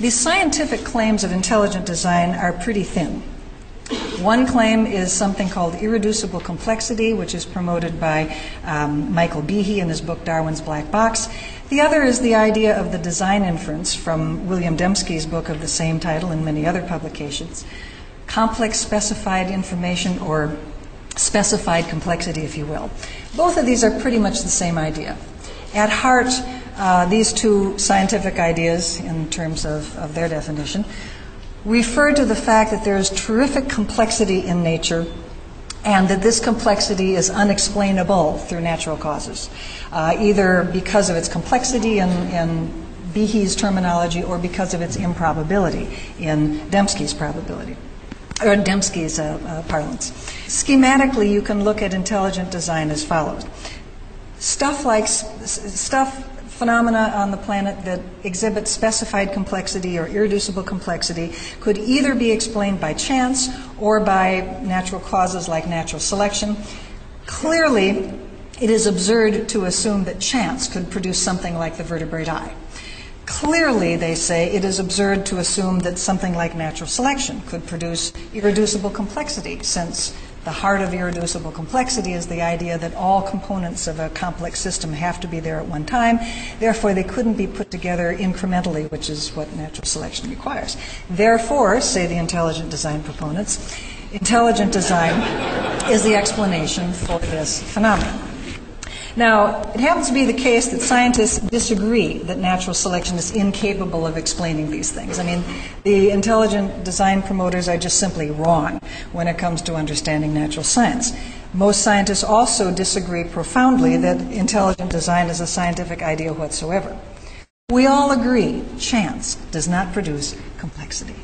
The scientific claims of intelligent design are pretty thin. One claim is something called irreducible complexity, which is promoted by um, Michael Behe in his book Darwin's Black Box. The other is the idea of the design inference from William Dembski's book of the same title and many other publications. Complex specified information or specified complexity, if you will. Both of these are pretty much the same idea. At heart, uh, these two scientific ideas, in terms of, of their definition, refer to the fact that there is terrific complexity in nature and that this complexity is unexplainable through natural causes, uh, either because of its complexity in, in Behe's terminology or because of its improbability in Dembski's probability or Dembski's uh, uh, parlance. Schematically, you can look at intelligent design as follows. Stuff like stuff phenomena on the planet that exhibit specified complexity or irreducible complexity could either be explained by chance or by natural causes like natural selection. Clearly, it is absurd to assume that chance could produce something like the vertebrate eye. Clearly, they say, it is absurd to assume that something like natural selection could produce irreducible complexity, since the heart of irreducible complexity is the idea that all components of a complex system have to be there at one time. Therefore, they couldn't be put together incrementally, which is what natural selection requires. Therefore, say the intelligent design proponents, intelligent design is the explanation for this phenomenon. Now, it happens to be the case that scientists disagree that natural selection is incapable of explaining these things. I mean, the intelligent design promoters are just simply wrong when it comes to understanding natural science. Most scientists also disagree profoundly that intelligent design is a scientific idea whatsoever. We all agree chance does not produce complexity.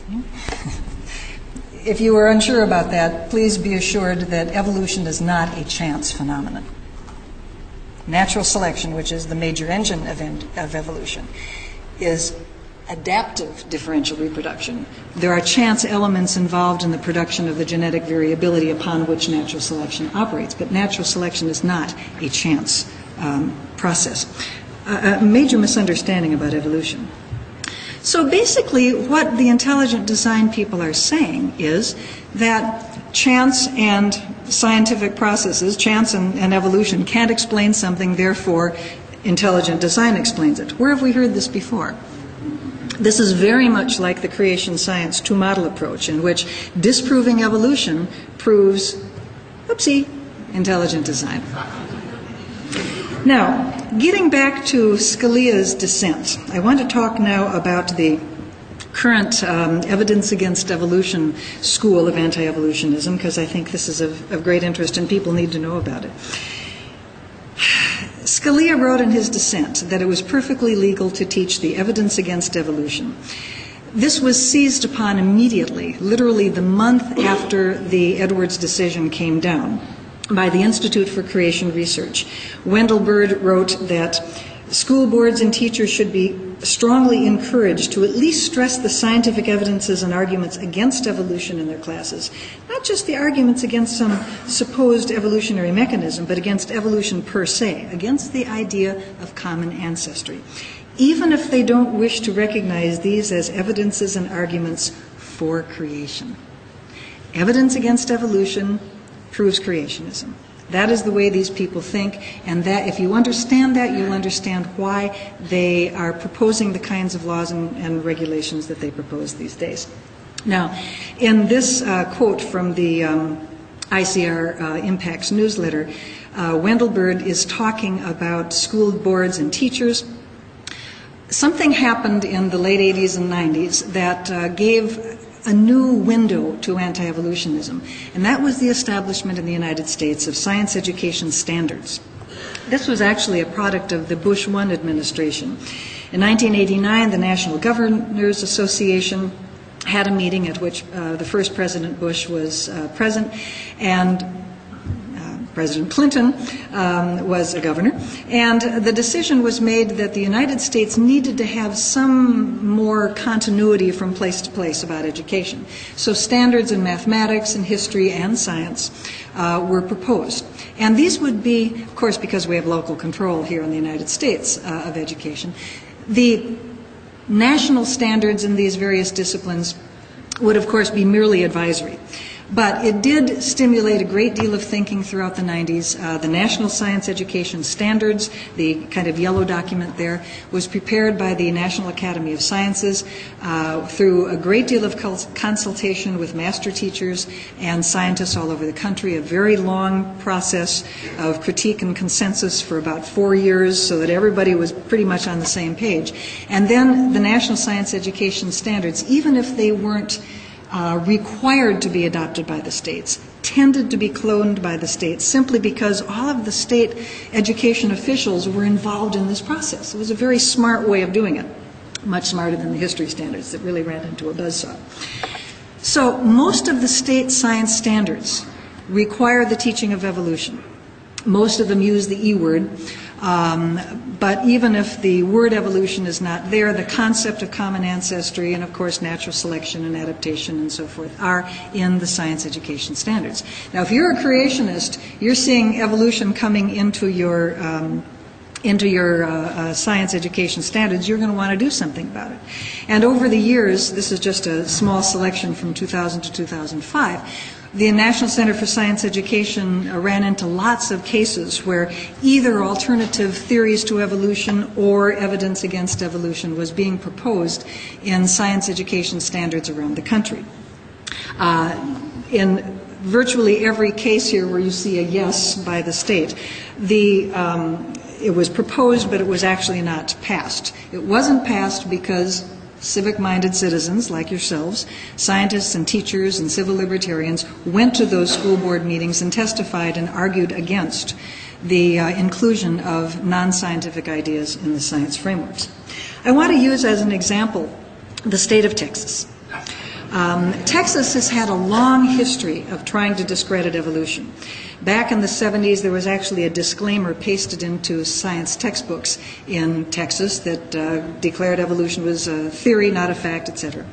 if you are unsure about that, please be assured that evolution is not a chance phenomenon natural selection, which is the major engine of, of evolution, is adaptive differential reproduction. There are chance elements involved in the production of the genetic variability upon which natural selection operates, but natural selection is not a chance um, process. A major misunderstanding about evolution. So basically, what the intelligent design people are saying is that chance and scientific processes, chance and, and evolution, can't explain something, therefore, intelligent design explains it. Where have we heard this before? This is very much like the creation science two model approach, in which disproving evolution proves, oopsie, intelligent design. Now, getting back to Scalia's dissent, I want to talk now about the current um, evidence against evolution school of anti evolutionism because I think this is of, of great interest and people need to know about it. Scalia wrote in his dissent that it was perfectly legal to teach the evidence against evolution. This was seized upon immediately, literally the month after the Edwards decision came down by the Institute for Creation Research. Wendell Bird wrote that School boards and teachers should be strongly encouraged to at least stress the scientific evidences and arguments against evolution in their classes. Not just the arguments against some supposed evolutionary mechanism, but against evolution per se, against the idea of common ancestry. Even if they don't wish to recognize these as evidences and arguments for creation. Evidence against evolution proves creationism. That is the way these people think, and that if you understand that, you'll understand why they are proposing the kinds of laws and, and regulations that they propose these days. Now, in this uh, quote from the um, ICR uh, Impacts newsletter, uh, Wendell Bird is talking about school boards and teachers. Something happened in the late 80s and 90s that uh, gave a new window to anti evolutionism, and that was the establishment in the United States of science education standards. This was actually a product of the Bush 1 administration. In 1989, the National Governors Association had a meeting at which uh, the first President Bush was uh, present, and President Clinton um, was a governor, and the decision was made that the United States needed to have some more continuity from place to place about education. So standards in mathematics and history and science uh, were proposed. And these would be, of course, because we have local control here in the United States uh, of education, the National standards in these various disciplines would, of course, be merely advisory. But it did stimulate a great deal of thinking throughout the 90s. Uh, the National Science Education Standards, the kind of yellow document there, was prepared by the National Academy of Sciences uh, through a great deal of consultation with master teachers and scientists all over the country. A very long process of critique and consensus for about four years so that everybody was pretty much on the same page. And then the National Science Education Standards, even if they weren't uh, required to be adopted by the states, tended to be cloned by the states simply because all of the state education officials were involved in this process. It was a very smart way of doing it, much smarter than the history standards that really ran into a buzzsaw. So, most of the state science standards require the teaching of evolution. Most of them use the E word. Um, but even if the word evolution is not there, the concept of common ancestry and, of course, natural selection and adaptation and so forth are in the science education standards. Now, if you're a creationist, you're seeing evolution coming into your um, into your uh, uh, science education standards, you're going to want to do something about it. And over the years, this is just a small selection from 2000 to 2005, the National Center for Science Education uh, ran into lots of cases where either alternative theories to evolution or evidence against evolution was being proposed in science education standards around the country. Uh, in virtually every case here where you see a yes by the state, the um, it was proposed, but it was actually not passed. It wasn't passed because civic minded citizens like yourselves, scientists and teachers and civil libertarians, went to those school board meetings and testified and argued against the uh, inclusion of non scientific ideas in the science frameworks. I want to use as an example the state of Texas. Um, Texas has had a long history of trying to discredit evolution. Back in the 70s, there was actually a disclaimer pasted into science textbooks in Texas that uh, declared evolution was a theory, not a fact, etc.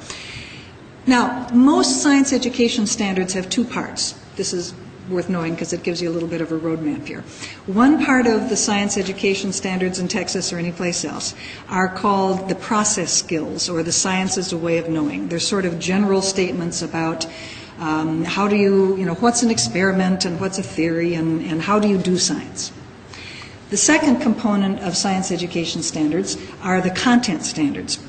Now, most science education standards have two parts. This is worth knowing because it gives you a little bit of a roadmap here. One part of the science education standards in Texas or anyplace else are called the process skills or the science as a way of knowing. They're sort of general statements about um, how do you, you know, what's an experiment and what's a theory and, and how do you do science? The second component of science education standards are the content standards.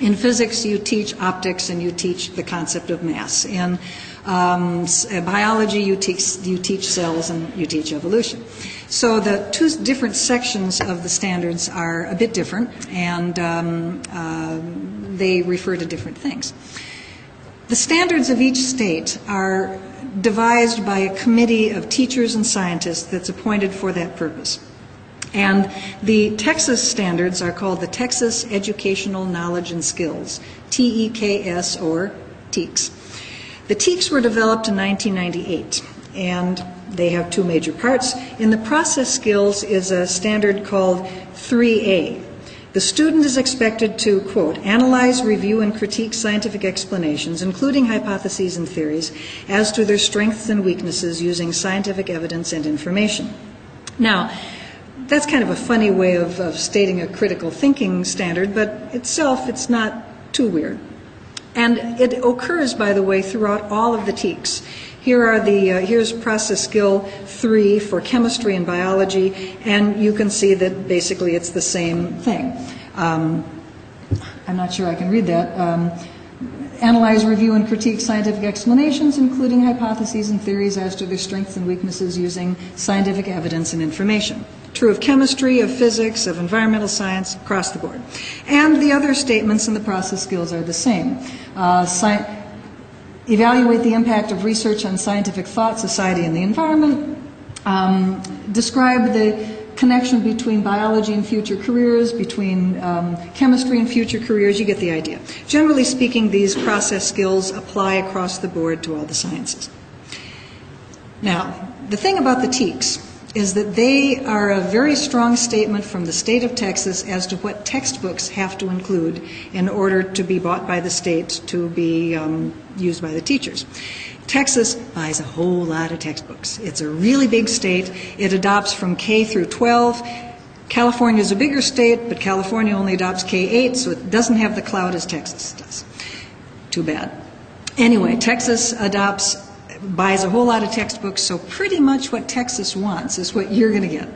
In physics, you teach optics and you teach the concept of mass. In um, uh, biology, you teach, you teach cells and you teach evolution. So the two different sections of the standards are a bit different and um, uh, they refer to different things. The standards of each state are devised by a committee of teachers and scientists that's appointed for that purpose. And the Texas standards are called the Texas Educational Knowledge and Skills, TEKS or TEKS. The TEKS were developed in 1998, and they have two major parts. In the process skills is a standard called 3A, the student is expected to, quote, analyze, review, and critique scientific explanations, including hypotheses and theories, as to their strengths and weaknesses using scientific evidence and information. Now, that's kind of a funny way of, of stating a critical thinking standard, but itself, it's not too weird. And it occurs, by the way, throughout all of the TEKS. Here are the, uh, here's process skill three for chemistry and biology, and you can see that basically it's the same thing. Um, I'm not sure I can read that. Um, analyze, review, and critique scientific explanations, including hypotheses and theories as to their strengths and weaknesses using scientific evidence and information. True of chemistry, of physics, of environmental science, across the board. And the other statements in the process skills are the same. Uh, sci- evaluate the impact of research on scientific thought, society, and the environment, um, describe the connection between biology and future careers, between um, chemistry and future careers, you get the idea. Generally speaking, these process skills apply across the board to all the sciences. Now, the thing about the TEKS is that they are a very strong statement from the state of Texas as to what textbooks have to include in order to be bought by the state to be um, used by the teachers. Texas buys a whole lot of textbooks. It's a really big state. It adopts from K through 12 California is a bigger state, but California only adopts K 8, so it doesn't have the cloud as Texas does. Too bad. Anyway, Texas adopts, buys a whole lot of textbooks, so pretty much what Texas wants is what you're going to get.